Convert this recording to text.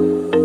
you